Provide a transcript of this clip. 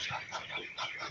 何?